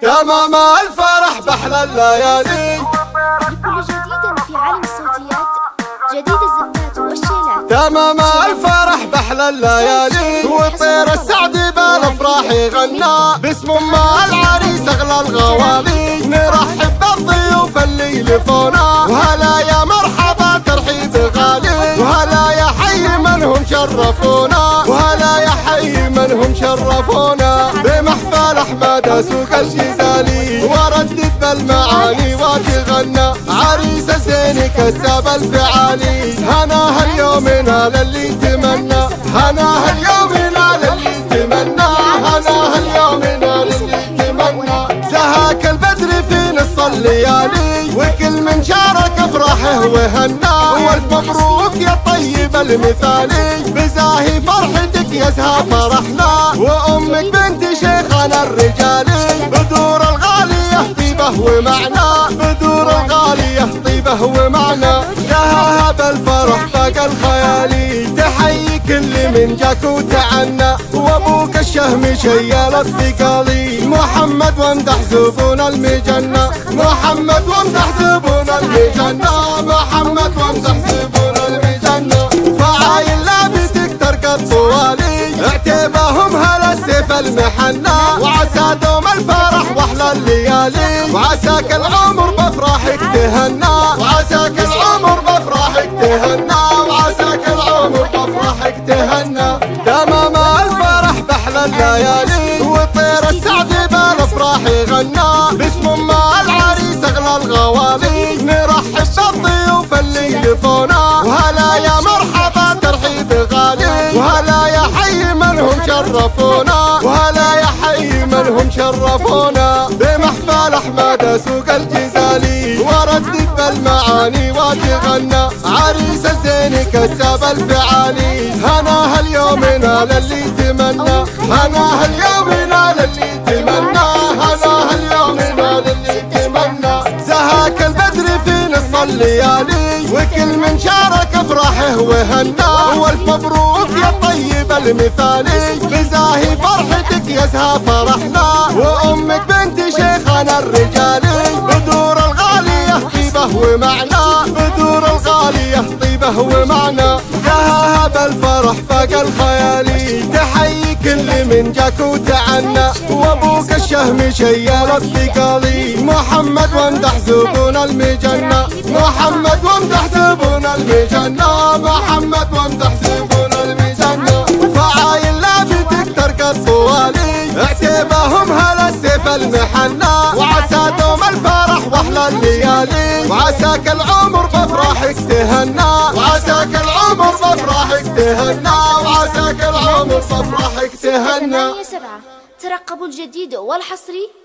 تمام الفرح بحلى الليالي. لكل جديد في عالم الصوتيات جديد الزفات والشيلات. تمام الفرح بحلى الليالي. وطير السعد بالأفراح يغنى. باسم أم العريس أغلى الغوالي. نرحب بالضيوف اللي يلفونا وهلا يا مرحبا ترحيب غالي. وهلا يا حي من هم شرفونا. وهلا يا حي من هم شرفونا. سوق الجزالي وردد بالمعاني وتغنى عريس زين كسب الفعالي. هناها اليوم نال اللي تمنى هناها اليوم نال اللي تمنى هناها اليوم نال اللي تمنى زهاك البدر في نص الليالي وكل من شارك افراحه وهنا والف مبروك يا طيب المثالي. بزاهي فرحتك يا زها فرحنا. شيخنا الرجالي بدور الغالية طيبة ومعنى. بدور الغالية طيبة ومعنى. لها بالفرح فاق الخيالي تحيي كل من جاك وتعنى. وأبوك الشهم شيل الثقالي محمد وامدح زبون المجنة. محمد وامدح زبون المجنة. محمد وامدح اعتباهم هلا السيف المحنة. وعسى دوم الفرح وأحلى الليالي. وعساك العمر بفرحك تهنى وعساك العمر بفرحك تهنى وعساك العمر بفرحك تهنى تمام الفرح بحلى الليالي. وطير السعد بالافراح يغنى. باسم أم العريس أغلى الغوالي. شرفونا وهلا يا حي من هم شرفونا. بمحفل أحمد سوق الجزالي. وردد بالمعاني وتغنى عريس الزين كسب الفعالي. هناها اليوم نال اللي تمنى. هناها اليوم نال اللي تمنى. هناها اليوم نال اللي تمنى. زهاك البدر في نص الليالي. وكل من شارك افراحه وهنا. والف مبروك يا المثالي بزاهي فرحتك يا زها فرحنا. وأمك بنت شيخنا الرجالي بدور الغالية طيبة ومعنى. بدور الغالية طيبة ومعنى. زهاها بالفرح فاق الخيالي تحيي كل من جاك وتعنى. وأبوك الشهم شيل الثقالي محمد وامدح زبون المجنة. محمد وامدح زبون المجنة. محمد وامدح زبون طوالي اعتباهم هلا السيف المحنة. وعسى دوم الفرح وأحلى الليالي. وعساك العمر بفرحك تهنى وعساك العمر بفرحك تهنى وعساك العمر بفرحك تهنى ترقبوا الجديد والحصري.